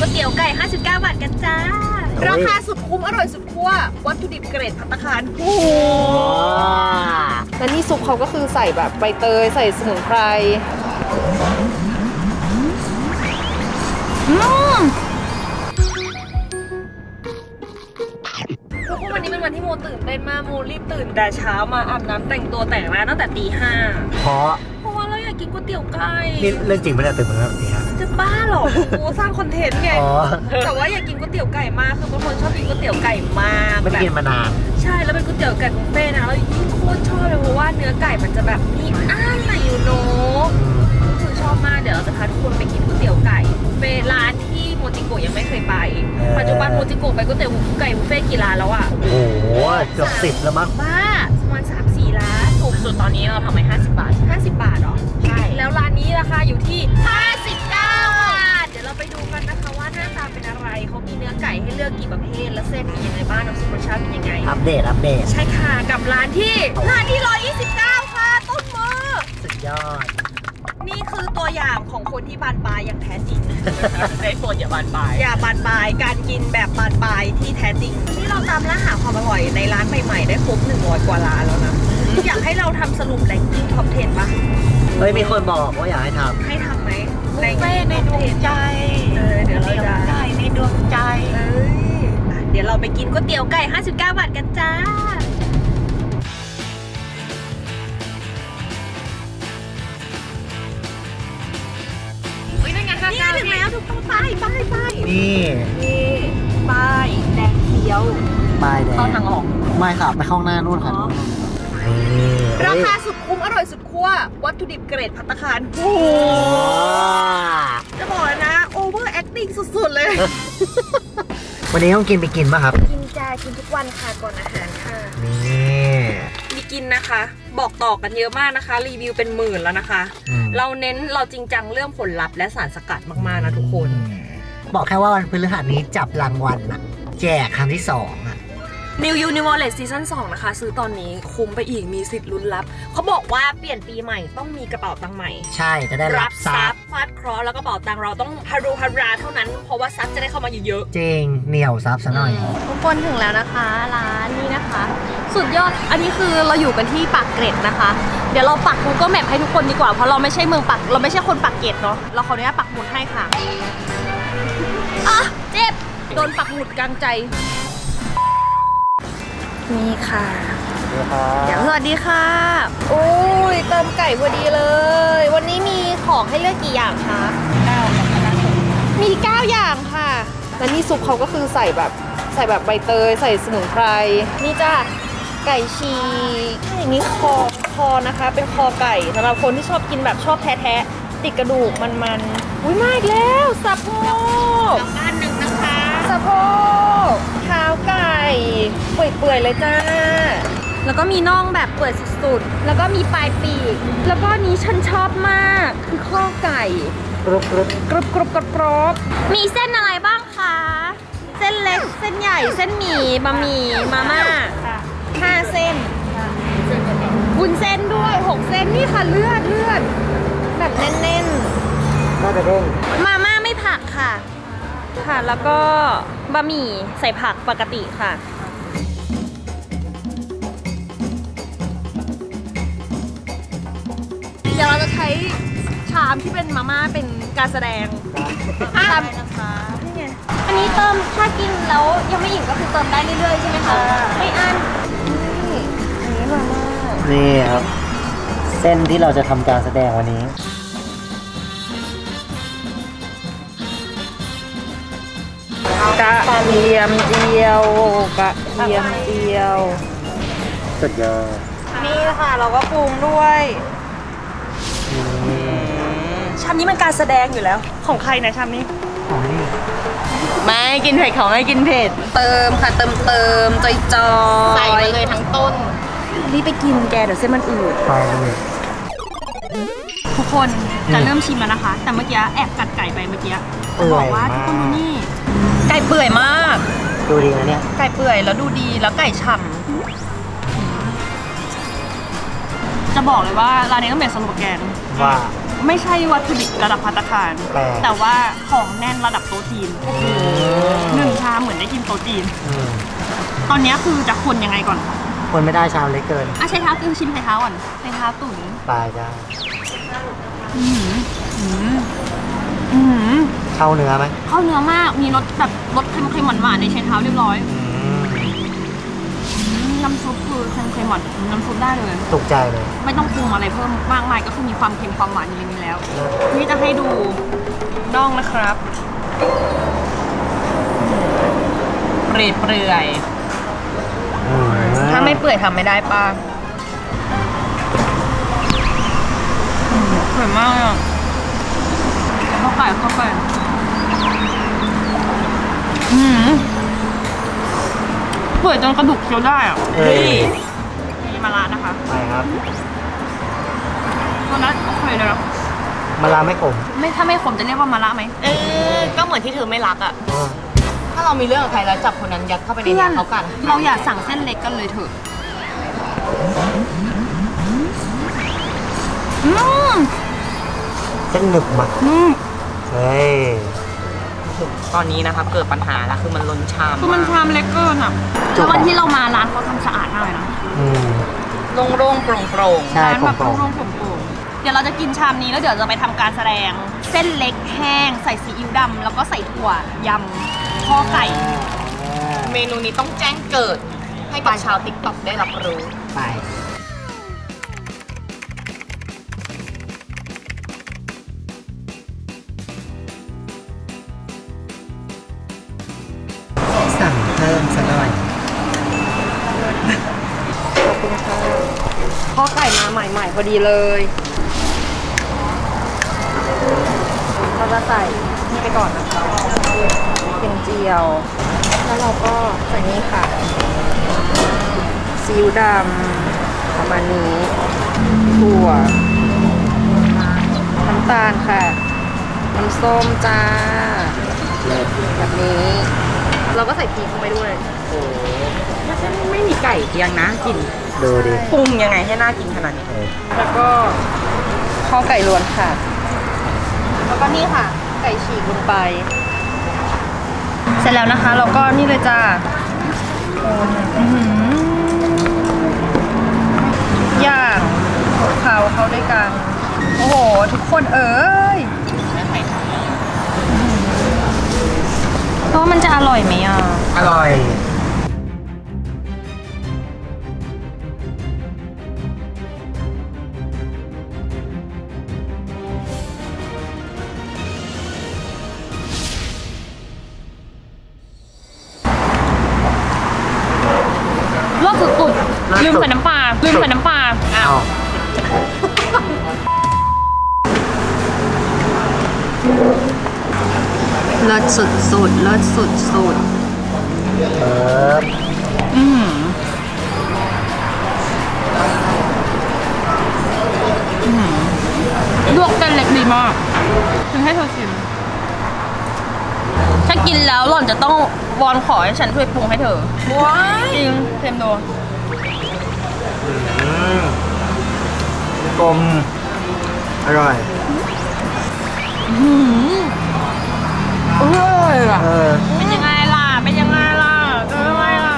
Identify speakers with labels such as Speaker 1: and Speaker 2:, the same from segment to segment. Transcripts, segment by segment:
Speaker 1: ก๋วยเตี๋ยวไก่ 59 บาทกันจ้า ราคาสุดคุ้มอร่อยสุดคั่ววัตถุดิบเกรดพัตตาคารโอ้โห
Speaker 2: และนี่ซุปเขาก็คือใส่แบบใบเตยใส่สมุนไพร
Speaker 1: ทุกคนวันนี้เป็นวันที่โมตื่นเต้นมากโมรีบตื่นแต่เช้ามาอาบน้ำแต่งตัวแต่งหน้าตั้งแต่ตีห้า
Speaker 3: เพราะ
Speaker 1: เพราะว่าเราอยากกินก๋วยเตี๋ยวไก่
Speaker 3: นี่เรื่องจริงไม่ได้ตื่นมาแบบนี้ครับ
Speaker 1: จะบ้าเหรอกูสร้างคอนเทนต์ไง
Speaker 3: อ๋อ
Speaker 1: แต่ว่าอยากกินก๋วยเตี๋ยวไก่มาก คือเป็นคนชอบกินก๋วยเตี๋ยวไก่มาก
Speaker 3: ไม่ได้
Speaker 1: แบบ
Speaker 3: กินมานาน
Speaker 1: ใช่ แล้วเป็นก๋วยเตี๋ยวไก่บุฟเฟ่ต์นะแล้วยิ่งโคตรชอบเลยเพราะว่าเนื้อไก่มันจะแบบมีอ้านอะอยู่โนก็คือชอบมาก เดี๋ยวเราจะพาทุกคนไปกินก๋วยเตี๋ยวไก่บุฟเฟ่ต์ร้านที่โมจิโกะยังไม่เคยไป
Speaker 3: เออ
Speaker 1: ปัจจุบันโมจิโกะไปก๋วยเตี๋ยวไก่บุฟเฟ่ต์กี่ร้านแล้วอะ
Speaker 3: โอ้โห เกือบสิบแล้วมั้ง
Speaker 1: บ้า สุดตอนนี้เราทำไปห้าสิบบาทห้าสิบบาทเหรอ ใช่ แล้วร้านนี้ราคาอยู่ที่ 59 บาท เดี๋ยวเราไปดูกันนะคะว่าหน้าตาเป็นอะไร เขามีเนื้อไก่ให้เลือกกี่ประเภท และเส้นมียังไงบ้างน้ำซุปรสชาติเป็นยังไง
Speaker 3: อัปเดต อัปเดต
Speaker 1: ใช่ค่ะ กับร้านที่ ร้านที่ 129 ค่ะ ต้นมือ
Speaker 3: สุดยอด
Speaker 1: นี่คือตัวอย่างของคนที่บานปลายอย่างแท้จริง ได้โปรดอย่าบานปลาย อย่าบานปลาย การกินแบบบานปลายที่แท้จริง นี่เราตามล่าหาความอร่อยในร้านใหม่ๆ ได้ครบ100กว่าร้านแล้วนะ อยากให้เราทำสรุปแรงกิ้งท็อป 10ปะ
Speaker 3: เฮ้ยมีคนบอกว่าอยากให้ท
Speaker 1: ให้ทำไหม
Speaker 4: บุฟเฟ่ในดวงใจ
Speaker 1: เออเดี๋ยวเราจะ
Speaker 4: ไก่ในดวงใจ
Speaker 1: เอ้ยอะเดี๋ยวเราไปกินก๋วยเตี๋ยวไก่ 59 บาทกันจ้า
Speaker 4: เฮ้ยนั่นไงห้า
Speaker 1: นี่
Speaker 4: เก้า
Speaker 1: ถึงแล้วถูกต้องป้ายป้ายป้ายำ
Speaker 3: นี่
Speaker 1: นี่ป้ายแดงเขียว
Speaker 3: ปลายแดง
Speaker 1: เข้าทางออก
Speaker 3: ไม่ค่ะไปเข้าหน้านู่นค่ะ
Speaker 1: อ๋อ
Speaker 3: นี่
Speaker 1: ราคาสุดคุ้มอร่อยสุดคั่ววัตถุดิบเกรดพัตตาคาร
Speaker 3: โอ้โห
Speaker 1: จะบอกเลยนะโอเวอร์แอคติ้งสุดๆเลย
Speaker 3: วันนี้ต้องกินไปกินป่ะครับ
Speaker 1: กินจากินทุกวันค่ะก่อนอาหารค่ะ
Speaker 3: นี่
Speaker 1: มีกินนะคะ บอกต่อกันเยอะมากนะคะ รีวิวเป็นหมื่นแล้วนะคะ
Speaker 3: อืม
Speaker 1: เราเน้นเราจริงจังเรื่องผลลัพธ์และสารสกัดมากๆนะทุกคน
Speaker 3: บอกแค่ว่าวันพฤหัสนี้จับรางวัลอะแจกครั้งที่สองอะ
Speaker 1: New u n i v o l e t Season 2 นะคะ ซื้อตอนนี้คุ้มไปอีกมีสิทธิ์ลุ้นรับ เขาบอกว่าเปลี่ยนปีใหม่ต้องมีกระเป๋าตังค์ใหม่
Speaker 3: ใช่จะได้รับทรัพย์
Speaker 1: ฟาดเคราะห์แล้วกระเป๋าตังค์เราต้องฮารุฮาราเท่านั้น เพราะว่าซับจะได้เข้ามาเยอะ
Speaker 3: จริง เหนียวซับซะหน่อย
Speaker 2: ทุกคนถึงแล้วนะคะร้านนี้นะคะ สุดยอดอันนี้คือเราอยู่กันที่ปากเกร็ดนะคะ เดี๋ยวเราปัก Google Map ให้ทุกคนดีกว่าเพราะเราไม่ใช่เมืองปัก เราไม่ใช่คนปักเกร็ดเนาะเราขออนุญาตปักหมุดให้ค่ะอะเจ็บโดนปักหมุดกลางใจ นี่ค่ะ เดี๋ยวสวัสดีค่ะโอ้ยเติมไก่พอดีเลย วันนี้มีของให้เลือกกี่อย่างคะมี 9 อย่างค่ะและนี่ซุปเขาก็คือใส่แบบใส่แบบใบเตย ใส่สมุนไพร นี่จ้าไก่ฉีกอย่างนี้คอคอนะคะ เป็นคอไก่สำหรับคนที่ชอบกินแบบชอบแท้ๆติดกระดูกมันๆ อุ้ยมาอีกแล้วสะโพก
Speaker 1: ๆบ้านหนึ่ง
Speaker 2: เปื่อยๆเลยจ้า แล้วก็มีน่องแบบเปื่อยสุดๆ แล้วก็มีปลายปีก แล้วก็อันนี้ฉันชอบมาก คือข้อไก่
Speaker 3: กรุบกรุบ
Speaker 2: กรุบกรุบกรอบกรอบมีเส้นอะไรบ้างคะ เส้นเล็ก เส้นใหญ่ เส้นหมี่ บะหมี่ มาม่าห้าเส้นวุ้นเส้นด้วยหกเส้นนี่ค่ะเลือดเลือด แบบแน่น
Speaker 3: น่าจะเด้ง
Speaker 2: ๆมาม่าไม่ผักค่ะ ค่ะแล้วก็บะหมี่ใส่ผักปกติค่ะ ดี๋ยวเราจะใช้ชามที่เป็นมาม่าเป็นการแสดงชามนะคะนี่ไงอันนี้เติมถ้ากินแล้วยังไม่อิ่มก็คือเติมได้เรื่อยๆใช่ไหมคะไม่อั้นนี่อันนี้มาม่า
Speaker 3: นี่ครับ เส้นที่เราจะทำการแสดงวันนี้
Speaker 2: กระเทียมเจียวกระเทียมเจียว
Speaker 3: สุดยอด
Speaker 2: นี่ค่ะเราก็ปรุงด้วย ชามนี้มันการแสดงอยู่แล้ว ของใครนะชามนี้
Speaker 3: อ๋อนี่
Speaker 2: ไม่กินเผ็ดเขาไม่กินเผ็ด เติมค่ะเติมเติมจอยจอย
Speaker 4: ใส่ไปเลยทั้งต้น
Speaker 2: รีบไปกินแกเดี๋ยวเส้นมันอืด
Speaker 3: ไปเลย
Speaker 2: ทุกคนจะเริ่มชิมแล้วนะคะ แต่เมื่อกี้แอบกัดไก่ไปเมื่อกี้
Speaker 3: เปื่
Speaker 2: บ
Speaker 3: อ
Speaker 2: อก
Speaker 3: ย
Speaker 2: ว่า
Speaker 3: มา
Speaker 2: ทุกคนดู
Speaker 3: ก
Speaker 2: นี่ไก่เปื่อยมาก
Speaker 3: ดูดีนะเนี่ย
Speaker 2: ไก่เปื่อยแล้วดูดีแล้วไก่ฉ่ำจะบอกเลยว่าร้านนี้ต้องเป็นสโลแกน
Speaker 3: ว่า
Speaker 2: ไม่ใช่วัตถุดิบระดับภัตตาคาร
Speaker 3: แต่
Speaker 2: แต่ว่าของแน่นระดับโต๊ะจีนหนึ่งชามเหมือนได้กินโต๊ะจีน
Speaker 3: อืม
Speaker 2: ตอนนี้คือจะคนยังไงก่อนคะ
Speaker 3: คนไม่ได้ชามเล็กเกิน
Speaker 2: อะใช้เท้าคือชิมใช้เท้าก่อนใช้เท้าตุ๋น
Speaker 3: ตายจ้า
Speaker 2: อืมอืมอืม
Speaker 3: เข้าเนื้อไหม
Speaker 2: เข้าเนื้อมากมีรสแบบรสเค็มๆหวานๆในใช้เท้าเรียบร้อย
Speaker 3: อืม
Speaker 2: อืม น้ำซุปคือเค็มๆหวานน้ำซุปได้เลย
Speaker 3: ถูกใจเลย
Speaker 2: ไม่ต้องปรุงอะไรเพิ่มมากมายก็คือมีความเค็มความหวานอยู่ในนี้แล้ว นี่จะให้ดูน่องนะครับ เปรยเปรื่อย
Speaker 3: อืม
Speaker 2: ถ้าไม่เปื่อยทำไม่ได้ป้าอืมสวยมากเลยอะข้าวไก่ข้าวไก่อืม เปื่อยจนกระดูกเคี้ยวได้อะ
Speaker 3: เอ้ย
Speaker 2: นี่มาละนะคะ
Speaker 3: ไปครับ
Speaker 2: ตอนนั้นโอเคเลยนะ
Speaker 3: มะระไม่ขม
Speaker 2: ไม่ถ้าไม่ขมจะเรียกว่ามาละไหม
Speaker 4: เออ ก็เหมือนที่เธอไม่รักอะ
Speaker 3: อ่า
Speaker 4: ถ้าเรามีเรื่องกับใครแล้วจับคนนั้นยัดเข้าไปใน
Speaker 2: เพื่อ
Speaker 4: นี้
Speaker 2: น
Speaker 4: เขากัน
Speaker 2: เราอยากสั่งเส้นเล็กกันเลยเถอะอืม
Speaker 3: เส้นหนึบมา
Speaker 2: อืม
Speaker 3: เฮ้ย
Speaker 4: ตอนนี้นะครับเกิดปัญหาแล้วคือมันล้นชาม
Speaker 2: คือมันชามเล็กเกินอะ
Speaker 3: จุก
Speaker 2: แล้ววันที่เรามาร้านเขาทำสะอาดมากเลยนะ
Speaker 3: อืม
Speaker 4: โล่งๆโปร่ง
Speaker 3: ใช่
Speaker 2: ร้านแบบ
Speaker 3: โปร่งๆ
Speaker 2: โล่งๆโปร่งๆเดี๋ยวเราจะกินชามนี้แล้วเดี๋ยวจะไปทำการแสดง เส้นเล็กแห้ง ใส่ซีอิ๊วดำแล้วก็ใส่ถั่วยำข้อไก่
Speaker 4: ๆเมนูนี้ต้องแจ้งเกิดให้กับชาวติ๊กต็อกได้รับรู้
Speaker 3: ไป
Speaker 2: ข้อไก่มาใหม่ๆพอดีเลยเราจะใส่นี่ไปก่อนนะคะเทียมเจียว แล้วเราก็ใส่นี่ค่ะซีอิ๊วดำประมาณนี้ถั่วน้ำตาลค่ะ น้ำส้มจ้าแบบนี้ เราก็ใส่พริกลงไปด้วย
Speaker 4: ไม่มีไก่เคียงนะกิน
Speaker 3: ดูดิ
Speaker 4: ปรุงยังไงให้น่ากินขนาดนี้
Speaker 3: เออ
Speaker 2: แล้วก็ข้าวไก่ล้วนค่ะ แล้วก็นี่ค่ะ ไก่ฉีกลงไป เสร็จแล้วนะคะเราก็นี่เลยจ้าอื้อหือย่างเขาเข้าด้วยกัน โอ้โห ทุกคนเอ้ย เพราะว่ามันจะอร่อยไหมอะ
Speaker 3: อร่อย
Speaker 2: เลิศสุดสุดๆเลิศสุดสุด
Speaker 3: เออ
Speaker 2: ๆอืมลวกเส้นเล็กดีมากถึงให้เธอชิม ถ้ากินแล้วหล่อนจะต้องวอนขอให้ฉันช่วยปรุงให้เธอ ว้ายจริงเค็มโด
Speaker 3: อืมกลมอร่อย
Speaker 2: อ ร่อยอะ
Speaker 3: เออ
Speaker 2: เป็นยังไงล่ะ เป็นยังไงล่ะเป็นยังไงล่ะ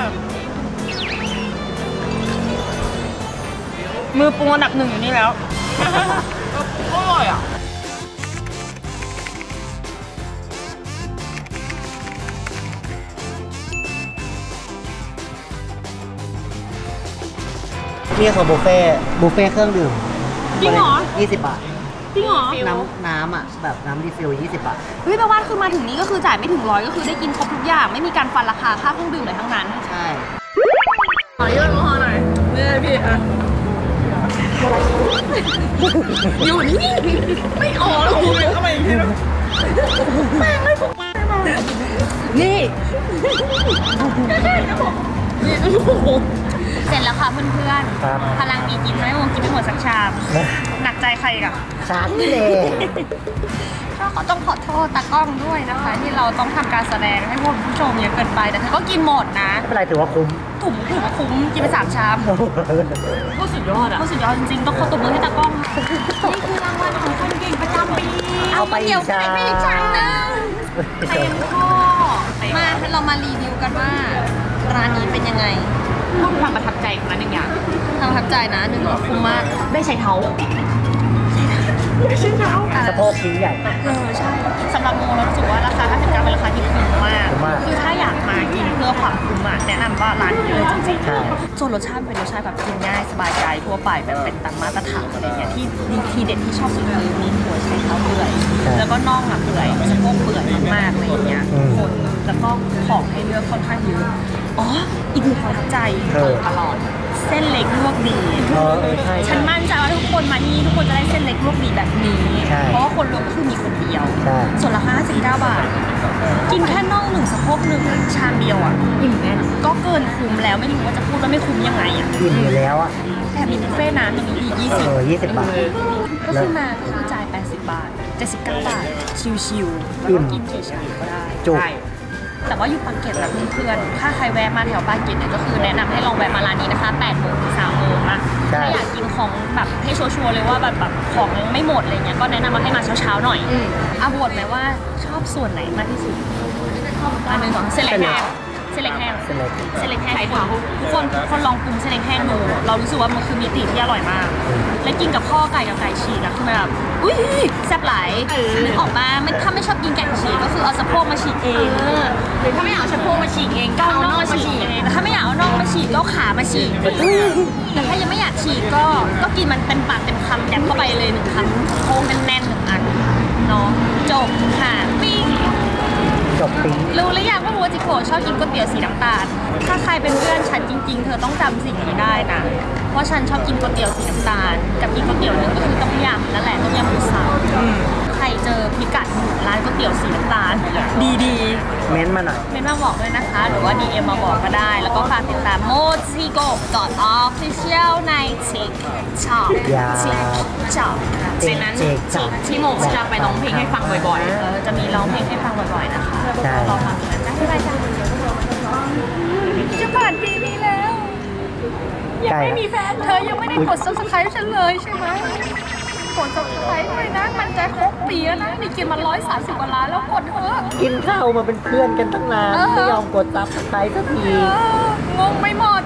Speaker 2: มือปรุงอันดับหนึ่งอยู่นี่แล้ว
Speaker 4: อร่อยอะ
Speaker 3: นี่คือบุฟเฟ่ต์บุฟเฟ่ต์เครื่องดื่ม
Speaker 2: จริงเหรอ
Speaker 3: ยี่สิบบาท
Speaker 2: จริงเหรอ
Speaker 3: น้ำน้ำอะแบบน้ำรีฟิลยี่สิบบาท
Speaker 2: เฮ้ยแปลว่าคือมาถึงนี้ก็คือจ่ายไม่ถึงร้อยก็คือได้กินครบทุกอย่าง ไม่มีการฟันราคาค่าเครื่องดื่มเลยทั้งนั้น
Speaker 3: ใช่
Speaker 2: ขอยื่นมือหน่อยนี่พี่อะอยู่นี่ไม่ออกแล้วคุณเข้าไปอีกทีนึงแม่งไม่พกนี่ เสร็จแล้วค่ะเพื่อน
Speaker 3: ครับ
Speaker 2: ๆ พลังมีกินไหมวงกินไม่หมดสักชามหนักใจใครอีกับ
Speaker 3: ชาร์จนี่เลย
Speaker 2: ใครก็ขอต้องขอโทษตากล้องด้วยนะคะ ที่เราต้องทำการแสดงให้พวกผู้ชมเยอะเกินไป แต่เธอก็กินหมดนะ
Speaker 3: ไม่เป็นไรถือว่าคุ้ม
Speaker 2: ถุงถือว่าคุ้มกินไปสามชามก็สุดยอดอะก็สุดยอดจริงๆ ต้องขอตบมือให้ตากล้อง นี่คือรางวัลของคนเก่งประจำปี
Speaker 3: เอาไปอีก
Speaker 2: เดี๋ยว
Speaker 3: ชาม
Speaker 2: ไปอีกชามหนึง เต็มข้อมาเรามารีวิวกันว่า ร้านนี้เป็นยังไง
Speaker 4: พูดความประทับใจของร้านหนึ่งอย่าง
Speaker 2: ทางประทับใจนะหนึ่งคุ้มมาก
Speaker 4: ได้ใช้เท้า
Speaker 3: สะโพกชิ้นใหญ่
Speaker 2: เออใช่สำหรับโมเรารู้สึกว่าราคา59เป็นราคาที่คุ้มมาก
Speaker 3: คุ้มมาก
Speaker 2: คือถ้าอยากมากินเพื่อความคุ้มอะแนะนำว่าร้านนี้เลยจริง
Speaker 3: ใช่
Speaker 2: ๆส่วนรสชาติเป็นรสชาติแบบกินง่ายสบายใจทั่วไปแบบเป็นตามมาตรฐานอะไรเงี้ยที่ดีทีเด็ดที่ชอบสุดคือมีหัวไชเท้าเปื่อย
Speaker 3: ใช่
Speaker 2: แล้วก็น่องอะเปื่อยสะโพกเปื่อยมากๆอะไรอย่างเงี้ย
Speaker 3: อืม
Speaker 2: คนแล้วก็ของให้เลือกค่อนข้างเยอะ อ๋อ อีกหนึ่งความประทับใจ
Speaker 3: เออ
Speaker 2: ตลอด เส้นเล็กลวกดี
Speaker 3: เออเออใช่
Speaker 2: ฉันมั่นใจว่าทุกคนมานี่ทุกคนจะได้เส้นเล็กลวกดีแบบนี้
Speaker 3: ใช่
Speaker 2: เพราะว่าคนรวมก็คือมีคนเดียว
Speaker 3: ใช่
Speaker 2: ส่วนราคา59บาท กินแค่น่องหนึ่งสะโพกหนึ่งชามเดียวอะอิ่มแน่นก็เกินคุ้มแล้วไม่รู้ว่าจะพูดว่าไม่คุ้มยังไงอะ
Speaker 3: กินอยู่แล้วอะ
Speaker 2: แถมมีบุฟเฟ่ต์น้ำอย่างนี้อีก
Speaker 3: เออ20บาท
Speaker 2: ก็คือมาก็คือจ่าย 80 บาท 79 บาท ชิวๆแล้ว
Speaker 3: อิ่
Speaker 2: ก็
Speaker 3: ม
Speaker 2: กินกี่ชามก็ได้
Speaker 3: จุก
Speaker 2: ใช่ แต่ว่าอยู่ปากเกร็ดนะเพื่อนๆถ้าใครแวะมาแถวปากเกร็ดเนี่ยก็คือแนะนำให้ลองแวะมาร้านนี้นะคะ8โมงถึง3โมงนะ
Speaker 3: ใช่
Speaker 2: ถ้าอยากกินของแบบให้ชัวร์ๆเลยว่าแบบแบบของยังไม่หมดอะไรเงี้ยก็แนะนำว่าให้มาเช้าๆหน่อยอาบวดไหมว่าชอบส่วนไหนมากที่สุดอันหนึ่งของเส้นเล็กแห้ง เส้นเล็กแห้ง
Speaker 3: เส้นเล็ก
Speaker 2: เส้นเล็กแห้งทุกคนทุกคนทุกคนลองปรุงเส้นเล็กแห้งดู เรารู้สึกว่ามันคือมิติที่อร่อยมาก และกินกับข้อไก่กับไก่ฉีกอะคือแบบ อุ้ยแซ่บหลายนึกออกมาไม่ถ้าไม่ชอบกินไก่ฉีกก็คือเอาสะโพกมาฉีกเอง
Speaker 4: หรือถ้าไม่อยากเอาสะโพกมาฉีกเอง
Speaker 2: ก็
Speaker 4: ก็
Speaker 2: เอา
Speaker 4: เอา
Speaker 2: น่
Speaker 4: น่
Speaker 2: อ
Speaker 4: องง
Speaker 2: มา
Speaker 4: มา
Speaker 2: ฉี
Speaker 4: ฉี
Speaker 2: ก
Speaker 4: ก
Speaker 2: เองแต่ถ้าไม่อยากเอาน่องมาฉีกก็เอาขามาฉีกแต่ถ้ายังไม่อยากฉีกก็ก็กินมันเต็มปากเต็มคำยัดเข้าไปเลยหนึ่งคำโค้งแน่นๆหนึ่งอันเนาะจบค่ะปิ้ง
Speaker 3: จบปิ้ง
Speaker 2: รู้หรือยังว่าวัวจิโกะชอบกินก๋วยเตี๋ยวสีน้ำตาล ถ้าใครเป็นเพื่อนฉันจริง ๆ เธอต้องจำสิ่งนี้ได้นะว่าฉันชอบกินก๋วยเตี๋ยวสีน้ำตาล กับอีกก๋วยเตี๋ยวหนึงก็คือต้มยำนั่นแหละต้มยำหมูสับใครเจอพิกัดร้านก๋วยเตี๋ยวสีน้ำตาลดี
Speaker 3: เม้นต์มาหน่อย
Speaker 2: ๆเมนมาบอกด้วยนะคะ หรือว่า DM มาบอกก็ได้ แล้วก็ฝากติดตามโมจิโกะ official ใน TikTok
Speaker 3: อย่า
Speaker 2: TikTok
Speaker 3: เจ๊
Speaker 4: ในนั้น
Speaker 3: เจ๊จับ
Speaker 4: ที่โมจะไปร้องเพลงให้ฟังบ่อย
Speaker 2: เออจะมีร้องเพลงให้ฟังบ่อยๆนะ เธอยังไม่ได้กด subscribe ฉันเลยใช่ไหมกด subscribe ด้วยนะ มันจะครบปีแล้วนะนี่กินมา130กว่าล้านแล้วกดเถอะ
Speaker 3: กินข้าวมาเป็นเพื่อนกันตั้งนาน
Speaker 2: เออ
Speaker 3: ไม่ยอมกด subscribe สักที
Speaker 2: เอองงไม่หมด